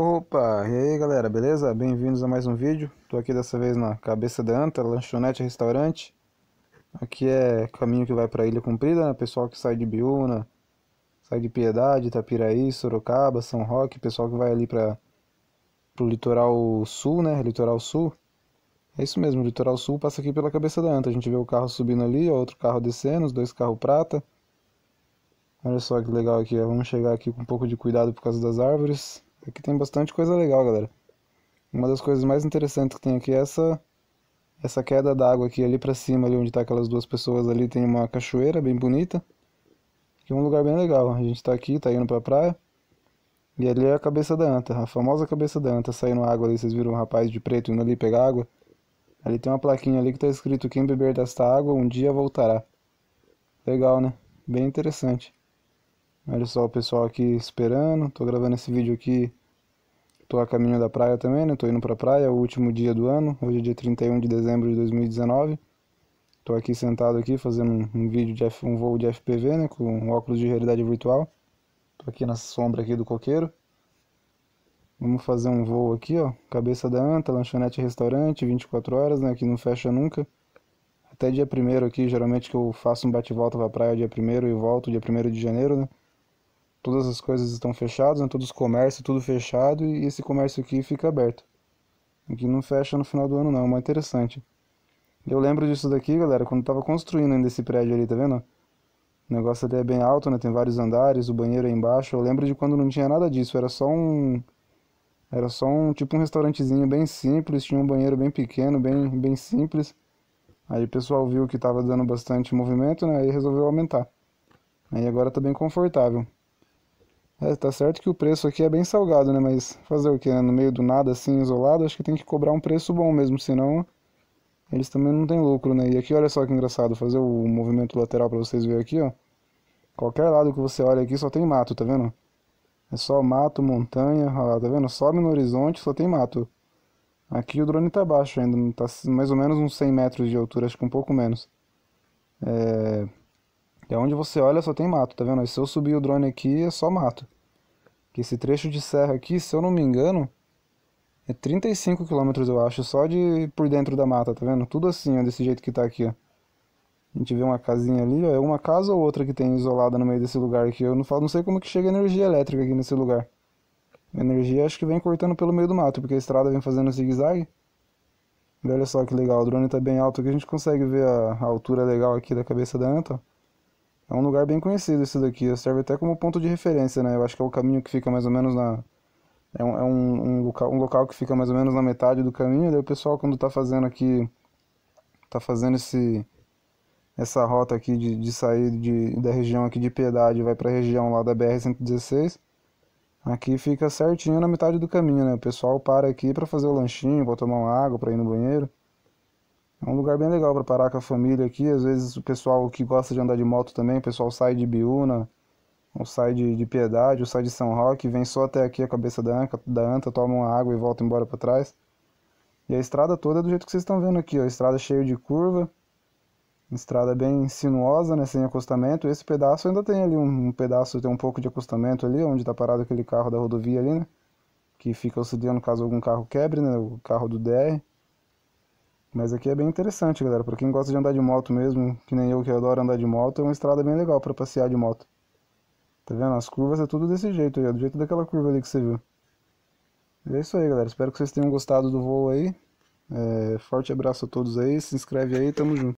Opa, e aí galera, beleza? Bem-vindos a mais um vídeo. Tô aqui dessa vez na Cabeça da Anta, lanchonete restaurante. Aqui é caminho que vai para Ilha Comprida, né? Pessoal que sai de Biúna, sai de Piedade, Itapiraí, Sorocaba, São Roque, pessoal que vai ali para pro litoral sul, né? Litoral sul. É isso mesmo, o litoral sul passa aqui pela Cabeça da Anta. A gente vê o carro subindo ali, outro carro descendo, os dois carros prata. Olha só que legal aqui. Vamos chegar aqui com um pouco de cuidado por causa das árvores. Aqui tem bastante coisa legal, galera. Uma das coisas mais interessantes que tem aqui é essa essa queda d'água aqui ali para cima, ali onde tá aquelas duas pessoas ali, tem uma cachoeira bem bonita. Que é um lugar bem legal. A gente tá aqui, tá indo pra praia. E ali é a cabeça da anta, a famosa cabeça da anta saindo água ali. Vocês viram um rapaz de preto indo ali pegar água? Ali tem uma plaquinha ali que tá escrito: Quem beber desta água um dia voltará. Legal, né? Bem interessante. Olha só o pessoal aqui esperando. Tô gravando esse vídeo aqui. Tô a caminho da praia também, né? Tô indo pra praia, é o último dia do ano. Hoje é dia 31 de dezembro de 2019. Tô aqui sentado aqui fazendo um, um vídeo de F, um voo de FPV, né? Com óculos de realidade virtual. Tô aqui na sombra aqui do coqueiro. Vamos fazer um voo aqui, ó. Cabeça da anta, lanchonete restaurante, 24 horas, né? Aqui não fecha nunca. Até dia 1 aqui, geralmente que eu faço um bate-volta pra praia dia 1 e volto dia 1 de janeiro, né? Todas as coisas estão fechadas, né? todos os comércios, tudo fechado, e esse comércio aqui fica aberto. Aqui não fecha no final do ano não, é mais interessante. Eu lembro disso daqui, galera, quando tava construindo ainda esse prédio ali, tá vendo? O negócio ali é bem alto, né? Tem vários andares, o banheiro é embaixo. Eu lembro de quando não tinha nada disso, era só um... Era só um, tipo um restaurantezinho bem simples, tinha um banheiro bem pequeno, bem, bem simples. Aí o pessoal viu que tava dando bastante movimento, né? Aí resolveu aumentar. Aí agora tá bem confortável. É, tá certo que o preço aqui é bem salgado, né? Mas fazer o que? Né? No meio do nada, assim, isolado, acho que tem que cobrar um preço bom mesmo, senão eles também não tem lucro, né? E aqui, olha só que engraçado, fazer o movimento lateral para vocês verem aqui, ó. Qualquer lado que você olha aqui só tem mato, tá vendo? É só mato, montanha, olha lá, tá vendo? Sobe no horizonte, só tem mato. Aqui o drone tá baixo ainda, tá mais ou menos uns 100 metros de altura, acho que um pouco menos. É... E onde você olha só tem mato, tá vendo? E se eu subir o drone aqui é só mato. Que esse trecho de serra aqui, se eu não me engano, é 35 km eu acho, só de por dentro da mata, tá vendo? Tudo assim, ó, desse jeito que tá aqui, ó. A gente vê uma casinha ali, ó, é uma casa ou outra que tem isolada no meio desse lugar aqui. Eu não, falo, não sei como que chega energia elétrica aqui nesse lugar. A energia acho que vem cortando pelo meio do mato, porque a estrada vem fazendo zigue-zague. Olha só que legal, o drone tá bem alto aqui, a gente consegue ver a, a altura legal aqui da cabeça da anta, ó. É um lugar bem conhecido esse daqui, serve até como ponto de referência, né? Eu acho que é o caminho que fica mais ou menos na... É um, é um, um, local, um local que fica mais ou menos na metade do caminho, daí o pessoal quando tá fazendo aqui... Tá fazendo esse... Essa rota aqui de, de sair de, da região aqui de Piedade, vai pra região lá da BR-116. Aqui fica certinho na metade do caminho, né? O pessoal para aqui para fazer o lanchinho, para tomar uma água, para ir no banheiro. É um lugar bem legal para parar com a família aqui. Às vezes o pessoal que gosta de andar de moto também, o pessoal sai de Biúna, ou sai de, de Piedade, ou sai de São Roque, vem só até aqui a cabeça da anta, da anta, toma uma água e volta embora para trás. E a estrada toda é do jeito que vocês estão vendo aqui, ó, estrada cheia de curva, estrada bem sinuosa, né, sem acostamento. Esse pedaço ainda tem ali um, um pedaço, tem um pouco de acostamento ali, onde está parado aquele carro da rodovia ali, né, que fica auxiliando caso algum carro quebre, né, o carro do DR. Mas aqui é bem interessante, galera. Para quem gosta de andar de moto mesmo, que nem eu que adoro andar de moto, é uma estrada bem legal para passear de moto. Tá vendo? As curvas é tudo desse jeito aí, é do jeito daquela curva ali que você viu. E é isso aí, galera. Espero que vocês tenham gostado do voo aí. É, forte abraço a todos aí. Se inscreve aí, tamo junto.